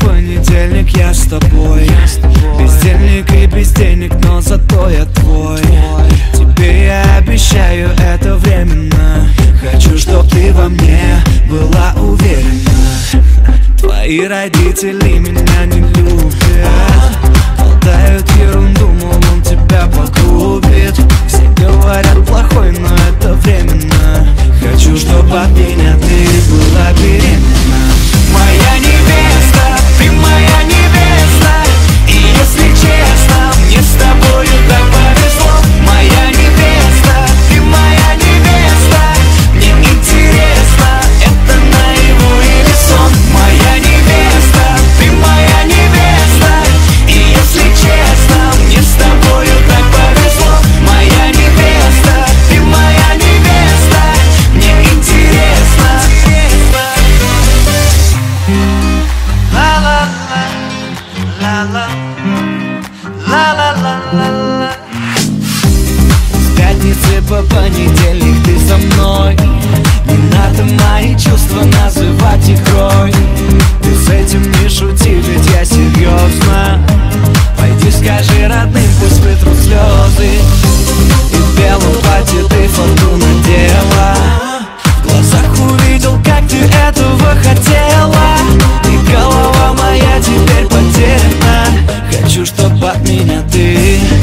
Понедельник я с тобой. Бездельник и бездельник, но зато я твой Твои родители меня не любят. Болтают ерунду, мол, он тебя погубит ла-ла ла ла ла С пятницы по понедельник ты со мной. Не надо мои чувства называть игрой. admírate